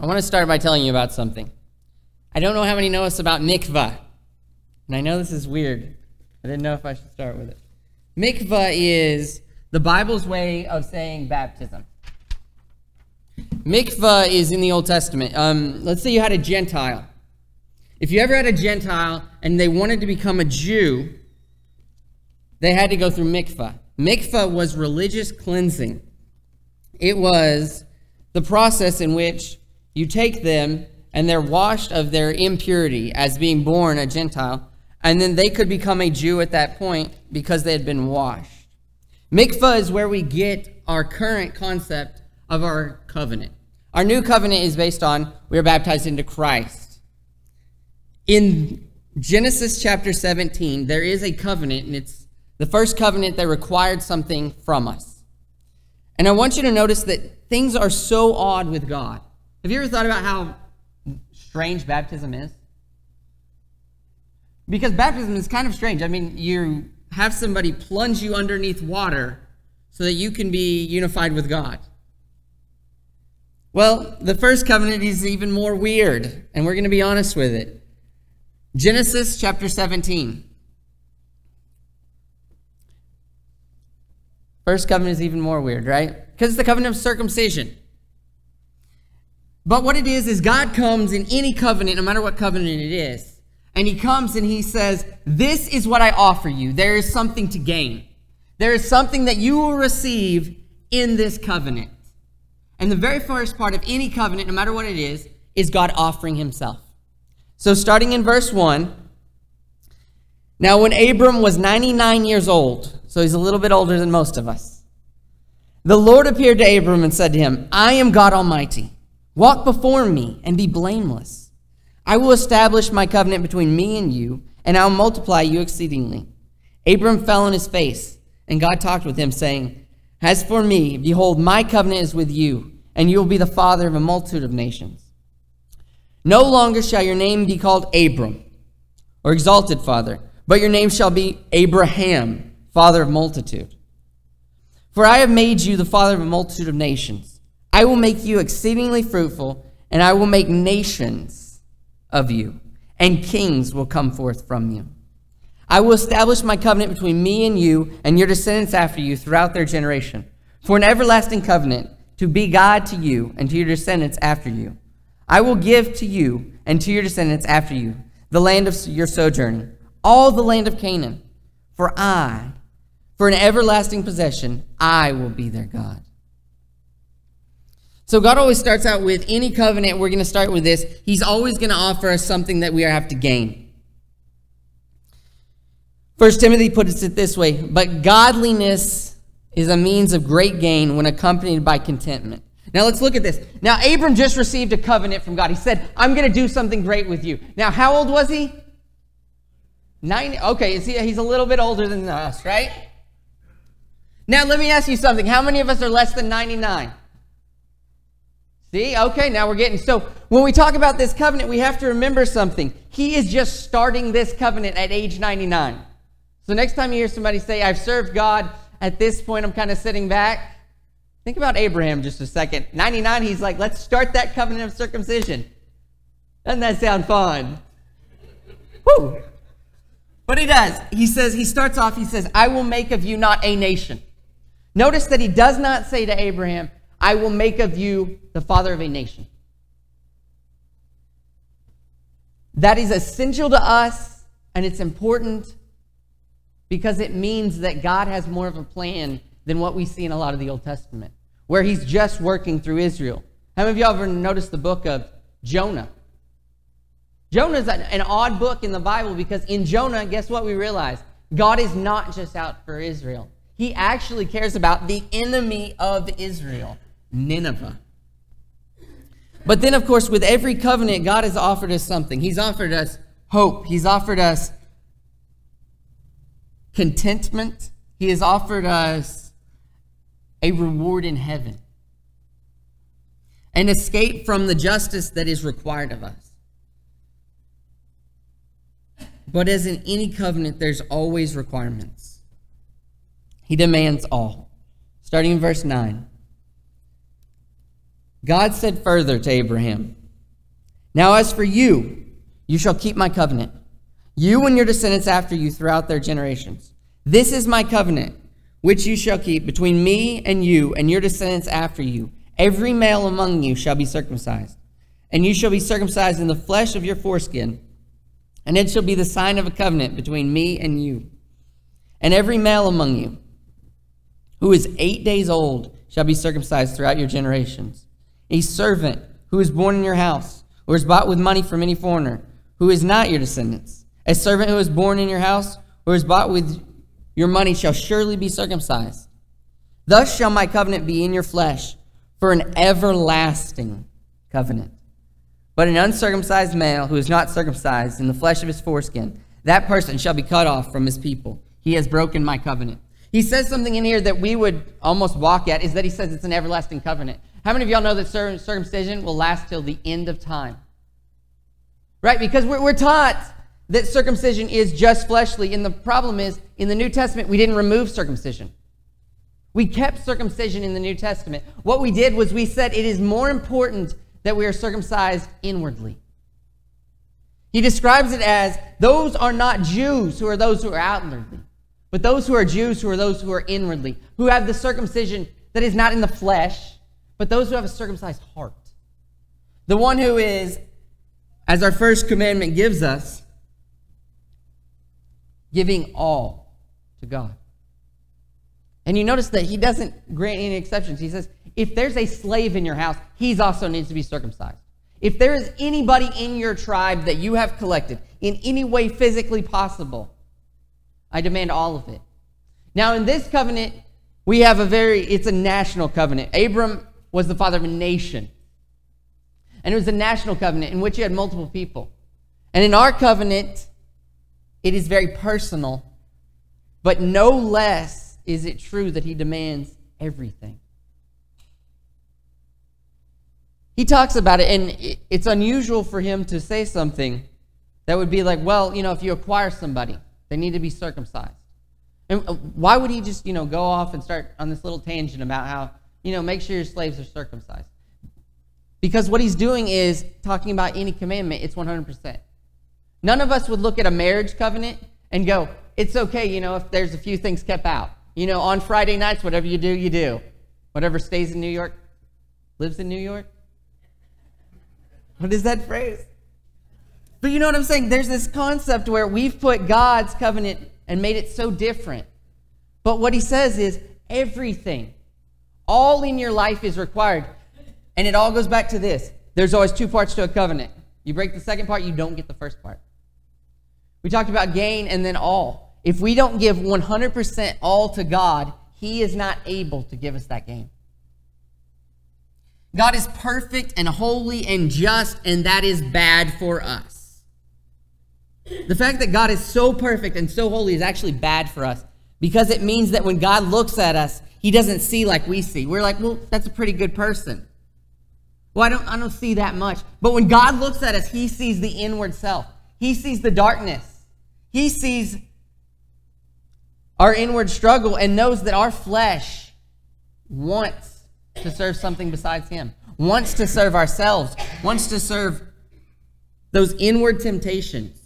I want to start by telling you about something. I don't know how many know us about mikvah. And I know this is weird. I didn't know if I should start with it. Mikvah is the Bible's way of saying baptism. Mikvah is in the Old Testament. Um, let's say you had a Gentile. If you ever had a Gentile and they wanted to become a Jew, they had to go through mikvah. Mikvah was religious cleansing. It was the process in which you take them and they're washed of their impurity as being born a Gentile, and then they could become a Jew at that point because they had been washed. Mikvah is where we get our current concept of our covenant. Our new covenant is based on we are baptized into Christ. In Genesis chapter 17, there is a covenant, and it's the first covenant that required something from us. And I want you to notice that things are so odd with God. Have you ever thought about how strange baptism is? Because baptism is kind of strange. I mean, you have somebody plunge you underneath water so that you can be unified with God. Well, the first covenant is even more weird, and we're going to be honest with it. Genesis chapter 17. First covenant is even more weird, right? Because it's the covenant of circumcision. But what it is, is God comes in any covenant, no matter what covenant it is, and he comes and he says, This is what I offer you. There is something to gain. There is something that you will receive in this covenant. And the very first part of any covenant, no matter what it is, is God offering himself. So starting in verse 1, now when Abram was 99 years old, so he's a little bit older than most of us. The Lord appeared to Abram and said to him, I am God Almighty. Walk before me and be blameless. I will establish my covenant between me and you, and I will multiply you exceedingly. Abram fell on his face, and God talked with him, saying, As for me, behold, my covenant is with you, and you will be the father of a multitude of nations. No longer shall your name be called Abram, or exalted father, but your name shall be Abraham father of multitude. For I have made you the father of a multitude of nations. I will make you exceedingly fruitful, and I will make nations of you, and kings will come forth from you. I will establish my covenant between me and you and your descendants after you throughout their generation, for an everlasting covenant to be God to you and to your descendants after you. I will give to you and to your descendants after you the land of your sojourning, all the land of Canaan, for I for an everlasting possession, I will be their God. So God always starts out with any covenant, we're going to start with this. He's always going to offer us something that we have to gain. First Timothy puts it this way, but godliness is a means of great gain when accompanied by contentment. Now let's look at this. Now Abram just received a covenant from God. He said, I'm going to do something great with you. Now how old was he? 90. Okay, he, he's a little bit older than us, right? Now, let me ask you something. How many of us are less than 99? See? Okay, now we're getting. So, when we talk about this covenant, we have to remember something. He is just starting this covenant at age 99. So, next time you hear somebody say, I've served God at this point, I'm kind of sitting back. Think about Abraham just a second. 99, he's like, let's start that covenant of circumcision. Doesn't that sound fun? Woo! But he does. He says, he starts off, he says, I will make of you not a nation. Notice that he does not say to Abraham, I will make of you the father of a nation. That is essential to us, and it's important because it means that God has more of a plan than what we see in a lot of the Old Testament, where he's just working through Israel. How many of y'all ever noticed the book of Jonah? Jonah is an odd book in the Bible because in Jonah, guess what we realize? God is not just out for Israel. He actually cares about the enemy of Israel, Nineveh. But then, of course, with every covenant, God has offered us something. He's offered us hope. He's offered us contentment. He has offered us a reward in heaven, an escape from the justice that is required of us. But as in any covenant, there's always requirements. He demands all. Starting in verse 9. God said further to Abraham, Now as for you, you shall keep my covenant, you and your descendants after you throughout their generations. This is my covenant, which you shall keep between me and you and your descendants after you. Every male among you shall be circumcised, and you shall be circumcised in the flesh of your foreskin, and it shall be the sign of a covenant between me and you. And every male among you who is eight days old shall be circumcised throughout your generations. A servant who is born in your house, or is bought with money from any foreigner, who is not your descendants. A servant who is born in your house, or is bought with your money, shall surely be circumcised. Thus shall my covenant be in your flesh for an everlasting covenant. But an uncircumcised male who is not circumcised in the flesh of his foreskin, that person shall be cut off from his people. He has broken my covenant. He says something in here that we would almost walk at is that he says it's an everlasting covenant. How many of y'all know that circumcision will last till the end of time? Right? Because we're, we're taught that circumcision is just fleshly. And the problem is, in the New Testament, we didn't remove circumcision. We kept circumcision in the New Testament. What we did was we said it is more important that we are circumcised inwardly. He describes it as those are not Jews who are those who are outwardly, but those who are Jews who are those who are inwardly, who have the circumcision that is not in the flesh, but those who have a circumcised heart. The one who is, as our first commandment gives us, giving all to God. And you notice that he doesn't grant any exceptions. He says, if there's a slave in your house, he's also needs to be circumcised. If there is anybody in your tribe that you have collected in any way physically possible, I demand all of it. Now, in this covenant, we have a very, it's a national covenant. Abram was the father of a nation. And it was a national covenant in which you had multiple people. And in our covenant, it is very personal, but no less is it true that he demands everything. He talks about it, and it's unusual for him to say something that would be like, well, you know, if you acquire somebody, they need to be circumcised. And uh, why would he just, you know, go off and start on this little tangent about how, you know, make sure your slaves are circumcised? Because what he's doing is talking about any commandment, it's 100%. None of us would look at a marriage covenant and go, it's okay, you know, if there's a few things kept out. You know, on Friday nights, whatever you do, you do. Whatever stays in New York, lives in New York. What is that phrase? But you know what I'm saying? There's this concept where we've put God's covenant and made it so different. But what he says is everything, all in your life is required. And it all goes back to this there's always two parts to a covenant. You break the second part, you don't get the first part. We talked about gain and then all. If we don't give 100% all to God, He is not able to give us that gain. God is perfect and holy and just, and that is bad for us. The fact that God is so perfect and so holy is actually bad for us because it means that when God looks at us, He doesn't see like we see. We're like, well, that's a pretty good person. Well, I don't, I don't see that much. But when God looks at us, He sees the inward self. He sees the darkness. He sees our inward struggle and knows that our flesh wants to serve something besides Him, wants to serve ourselves, wants to serve those inward temptations.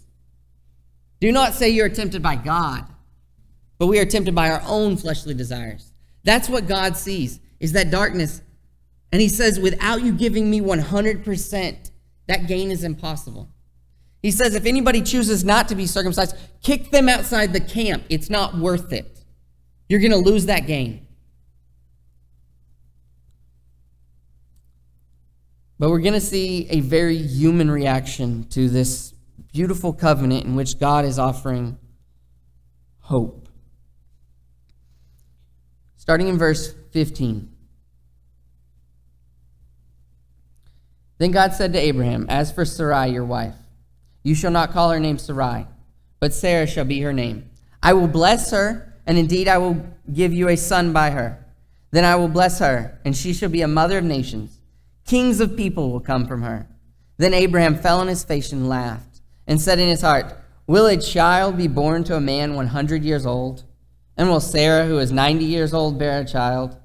Do not say you are tempted by God, but we are tempted by our own fleshly desires. That's what God sees, is that darkness. And He says, without you giving me 100%, that gain is impossible. He says, if anybody chooses not to be circumcised, kick them outside the camp. It's not worth it. You're going to lose that gain. But we're going to see a very human reaction to this beautiful covenant in which God is offering hope. Starting in verse 15. Then God said to Abraham, As for Sarai, your wife, you shall not call her name Sarai, but Sarah shall be her name. I will bless her, and indeed I will give you a son by her. Then I will bless her, and she shall be a mother of nations. Kings of people will come from her. Then Abraham fell on his face and laughed, and said in his heart, Will a child be born to a man 100 years old? And will Sarah, who is 90 years old, bear a child?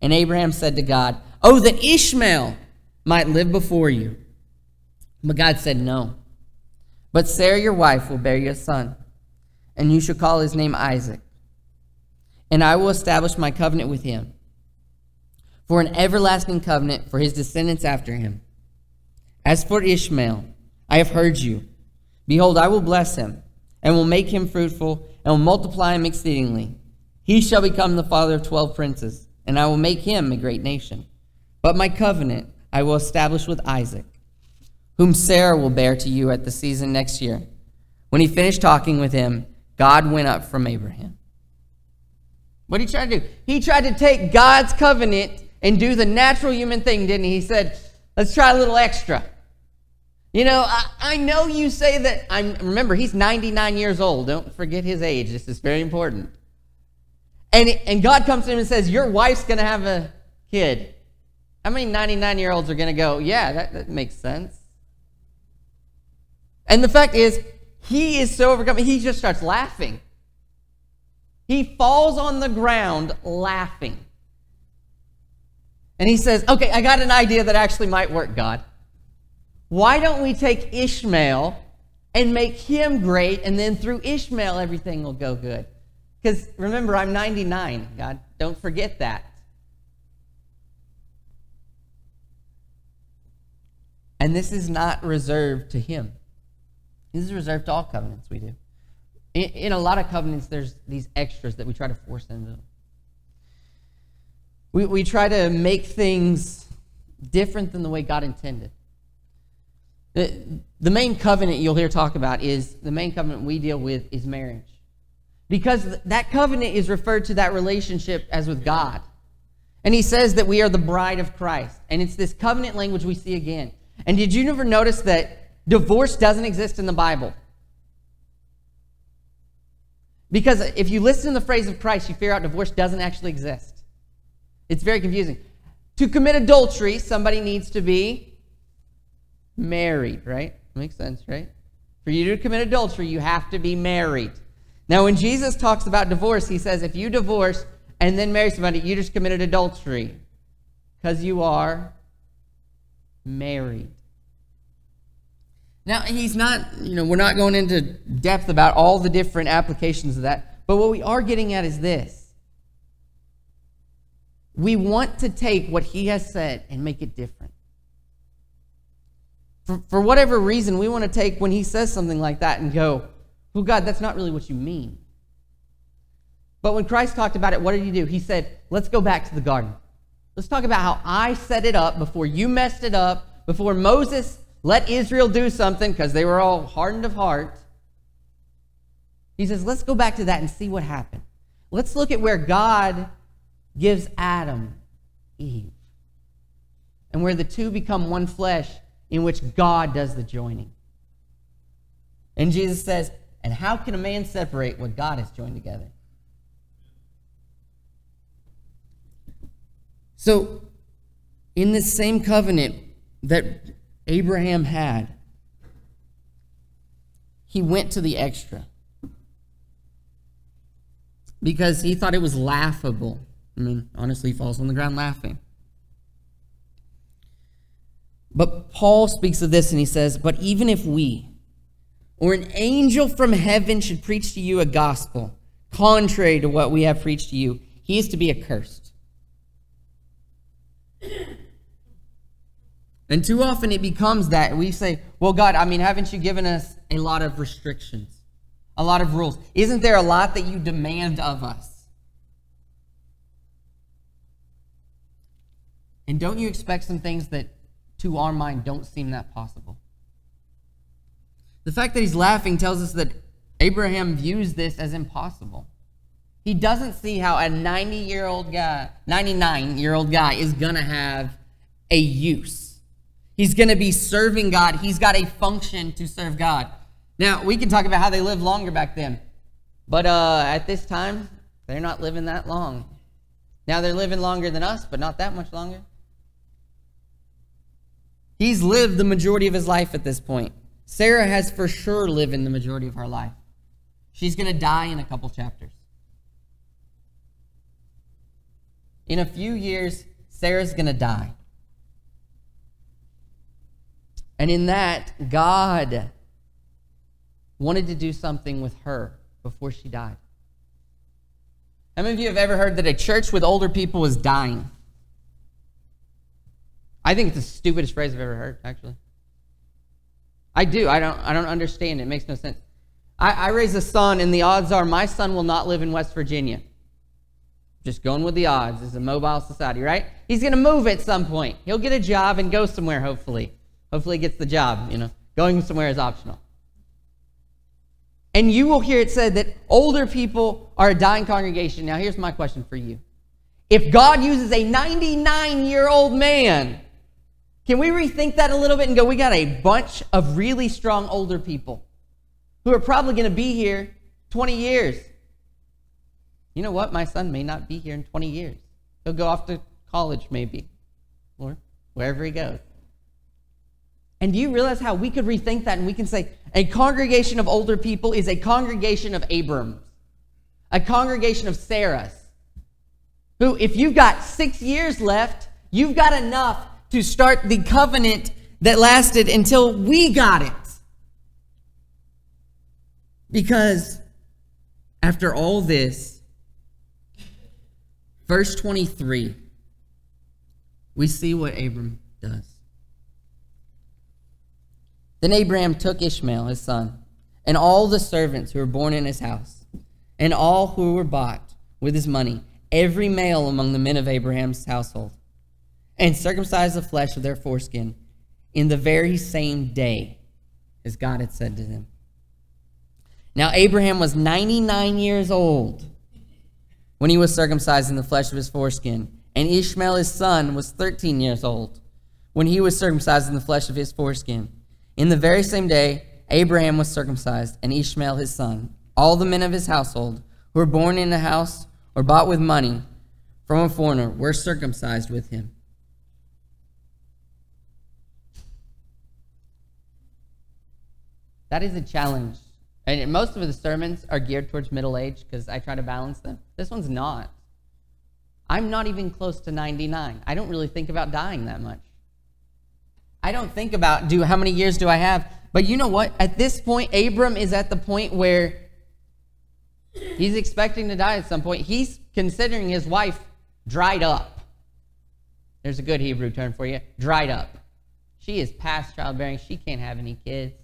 And Abraham said to God, Oh, that Ishmael might live before you. But God said, No. But Sarah, your wife, will bear you a son, and you shall call his name Isaac. And I will establish my covenant with him for an everlasting covenant for his descendants after him. As for Ishmael, I have heard you. Behold, I will bless him, and will make him fruitful, and will multiply him exceedingly. He shall become the father of twelve princes, and I will make him a great nation. But my covenant I will establish with Isaac, whom Sarah will bear to you at the season next year. When he finished talking with him, God went up from Abraham. What did he try to do? He tried to take God's covenant and do the natural human thing, didn't he? He said, let's try a little extra. You know, I, I know you say that I'm remember he's 99 years old. Don't forget his age. This is very important. And and God comes to him and says, "Your wife's going to have a kid." How many 99 year olds are going to go, "Yeah, that, that makes sense." And the fact is, he is so overcome, he just starts laughing. He falls on the ground laughing. And he says, Okay, I got an idea that actually might work, God. Why don't we take Ishmael and make him great, and then through Ishmael, everything will go good? Because remember, I'm 99, God. Don't forget that. And this is not reserved to him. This is reserved to all covenants we do. In, in a lot of covenants, there's these extras that we try to force into them. We, we try to make things different than the way God intended. The, main covenant you'll hear talk about is the main covenant we deal with is marriage. Because that covenant is referred to that relationship as with God. And he says that we are the bride of Christ. And it's this covenant language we see again. And did you ever notice that divorce doesn't exist in the Bible? Because if you listen to the phrase of Christ, you figure out divorce doesn't actually exist. It's very confusing. To commit adultery, somebody needs to be married, right? Makes sense, right? For you to commit adultery, you have to be married. Now, when Jesus talks about divorce, he says if you divorce and then marry somebody, you just committed adultery because you are married. Now, he's not, you know, we're not going into depth about all the different applications of that, but what we are getting at is this we want to take what he has said and make it different. For, for whatever reason, we want to take when he says something like that and go, well, God, that's not really what you mean. But when Christ talked about it, what did he do? He said, let's go back to the garden. Let's talk about how I set it up before you messed it up, before Moses let Israel do something because they were all hardened of heart. He says, let's go back to that and see what happened. Let's look at where God gives Adam Eve. And where the two become one flesh, in which God does the joining. And Jesus says, And how can a man separate what God has joined together? So, in this same covenant that Abraham had, he went to the extra because he thought it was laughable I mean, honestly, falls on the ground laughing. But Paul speaks of this and he says, But even if we or an angel from heaven should preach to you a gospel contrary to what we have preached to you, he is to be accursed. And too often it becomes that we say, Well, God, I mean, haven't you given us a lot of restrictions, a lot of rules? Isn't there a lot that you demand of us? And don't you expect some things that to our mind don't seem that possible? The fact that he's laughing tells us that Abraham views this as impossible. He doesn't see how a 90 year old guy, 99 year old guy is going to have a use. He's going to be serving God. He's got a function to serve God. Now, we can talk about how they lived longer back then. But uh, at this time, they're not living that long. Now they're living longer than us, but not that much longer. He's lived the majority of his life at this point. Sarah has for sure lived in the majority of her life. She's going to die in a couple chapters. In a few years, Sarah's going to die. And in that, God wanted to do something with her before she died. How many of you have ever heard that a church with older people is dying? I think it's the stupidest phrase I've ever heard, actually. I do. I don't, I don't understand it. Makes no sense. I, I raise a son, and the odds are my son will not live in West Virginia. Just going with the odds. It's a mobile society, right? He's going to move at some point. He'll get a job and go somewhere, hopefully. Hopefully, he gets the job, you know. Going somewhere is optional. And you will hear it said that older people are a dying congregation. Now, here's my question for you. If God uses a 99 year old man, can we rethink that a little bit and go, we got a bunch of really strong older people who are probably going to be here 20 years? You know what? My son may not be here in 20 years. He'll go off to college, maybe, or wherever he goes. And do you realize how we could rethink that and we can say a congregation of older people is a congregation of Abrams, a congregation of Sarahs, who, if you've got six years left, you've got enough to start the covenant that lasted until we got it. Because after all this, verse 23, we see what Abram does. Then Abraham took Ishmael, his son, and all the servants who were born in his house, and all who were bought with his money, every male among the men of Abraham's household, and circumcised the flesh of their foreskin in the very same day, as God had said to them. Now Abraham was 99 years old when he was circumcised in the flesh of his foreskin, and Ishmael his son was 13 years old when he was circumcised in the flesh of his foreskin. In the very same day, Abraham was circumcised, and Ishmael his son. All the men of his household, who were born in the house or bought with money from a foreigner, were circumcised with him. That is a challenge. And most of the sermons are geared towards middle age because I try to balance them. This one's not. I'm not even close to 99. I don't really think about dying that much. I don't think about do how many years do I have. But you know what? At this point, Abram is at the point where he's expecting to die at some point. He's considering his wife dried up. There's a good Hebrew term for you dried up. She is past childbearing. She can't have any kids.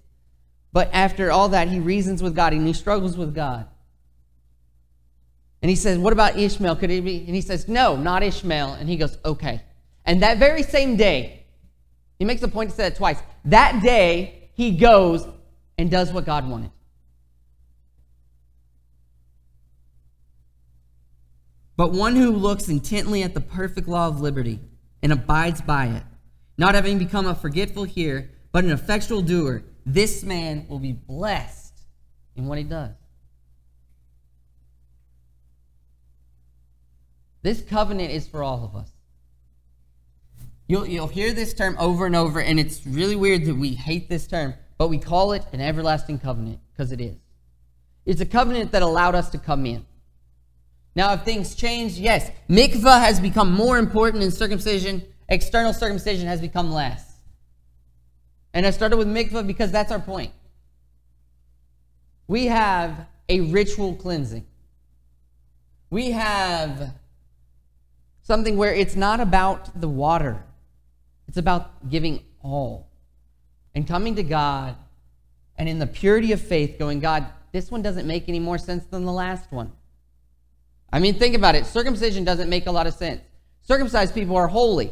But after all that, he reasons with God and he struggles with God. And he says, What about Ishmael? Could he be? And he says, No, not Ishmael. And he goes, Okay. And that very same day, he makes a point to say it twice. That day, he goes and does what God wanted. But one who looks intently at the perfect law of liberty and abides by it, not having become a forgetful hearer, but an effectual doer, this man will be blessed in what he does. This covenant is for all of us. You'll, you'll hear this term over and over, and it's really weird that we hate this term, but we call it an everlasting covenant because it is. It's a covenant that allowed us to come in. Now, if things change, yes, mikvah has become more important in circumcision, external circumcision has become less. And I started with mikvah because that's our point. We have a ritual cleansing. We have something where it's not about the water. It's about giving all and coming to God and in the purity of faith going, God, this one doesn't make any more sense than the last one. I mean, think about it. Circumcision doesn't make a lot of sense. Circumcised people are holy.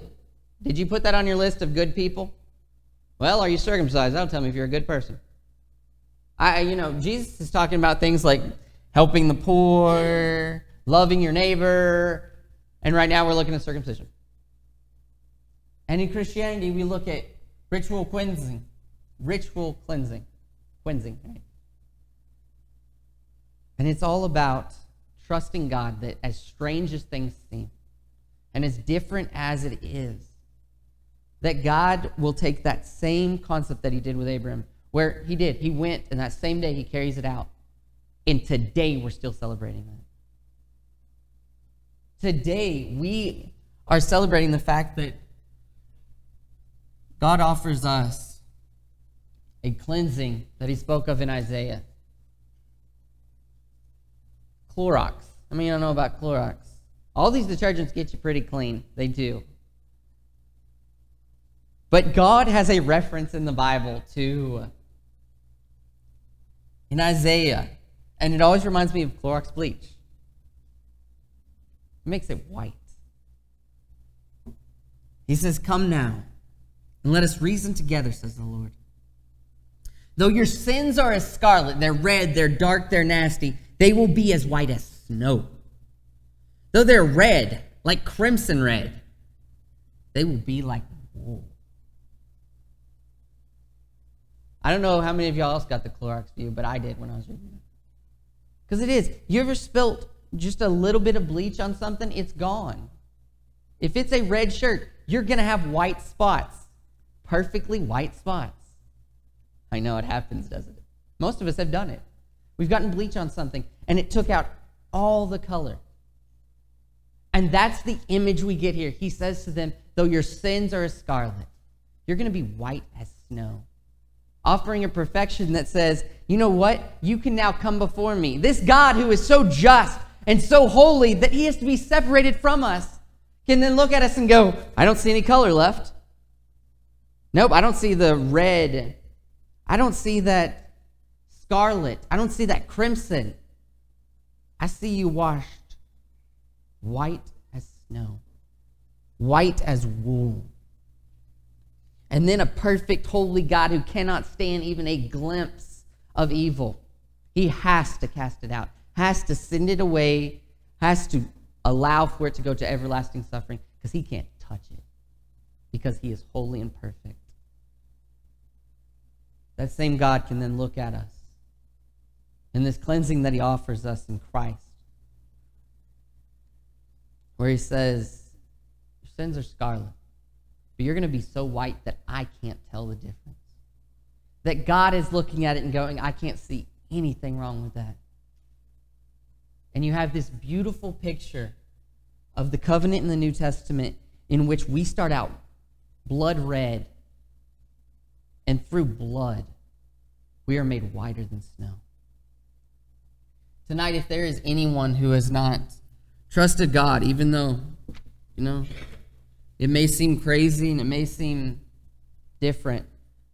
Did you put that on your list of good people? Well, are you circumcised? That'll tell me if you're a good person. I, you know, Jesus is talking about things like helping the poor, loving your neighbor, and right now we're looking at circumcision. And in Christianity, we look at ritual cleansing. Ritual cleansing. Cleansing, right? And it's all about trusting God that as strange as things seem, and as different as it is, that God will take that same concept that he did with Abraham, where he did. He went, and that same day he carries it out. And today we're still celebrating that. Today we are celebrating the fact that God offers us a cleansing that he spoke of in Isaiah. Clorox. I mean, I don't know about Clorox. All these detergents get you pretty clean. They do. But God has a reference in the Bible to in Isaiah, and it always reminds me of Clorox bleach. It makes it white. He says, Come now, and let us reason together, says the Lord. Though your sins are as scarlet, they're red, they're dark, they're nasty, they will be as white as snow. Though they're red, like crimson red, they will be like wool. I don't know how many of y'all else got the Clorox view, but I did when I was reading it. Because it is. You ever spilt just a little bit of bleach on something? It's gone. If it's a red shirt, you're going to have white spots. Perfectly white spots. I know it happens, doesn't it? Most of us have done it. We've gotten bleach on something, and it took out all the color. And that's the image we get here. He says to them, Though your sins are as scarlet, you're going to be white as snow offering a perfection that says, you know what? You can now come before me. This God who is so just and so holy that he has to be separated from us can then look at us and go, I don't see any color left. Nope, I don't see the red. I don't see that scarlet. I don't see that crimson. I see you washed white as snow, white as wool. And then a perfect, holy God who cannot stand even a glimpse of evil. He has to cast it out, has to send it away, has to allow for it to go to everlasting suffering because he can't touch it because he is holy and perfect. That same God can then look at us in this cleansing that he offers us in Christ, where he says, Your sins are scarlet but you're going to be so white that I can't tell the difference. That God is looking at it and going, I can't see anything wrong with that. And you have this beautiful picture of the covenant in the New Testament in which we start out blood red, and through blood, we are made whiter than snow. Tonight, if there is anyone who has not trusted God, even though, you know, it may seem crazy and it may seem different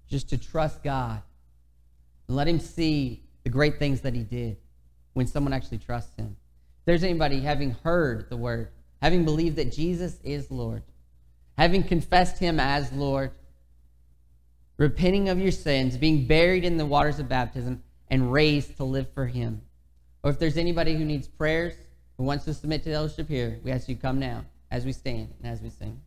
just to trust God and let Him see the great things that He did when someone actually trusts Him. If there's anybody having heard the word, having believed that Jesus is Lord, having confessed Him as Lord, repenting of your sins, being buried in the waters of baptism, and raised to live for Him. Or if there's anybody who needs prayers, who wants to submit to the eldership here, we ask you come now as we stand and as we sing.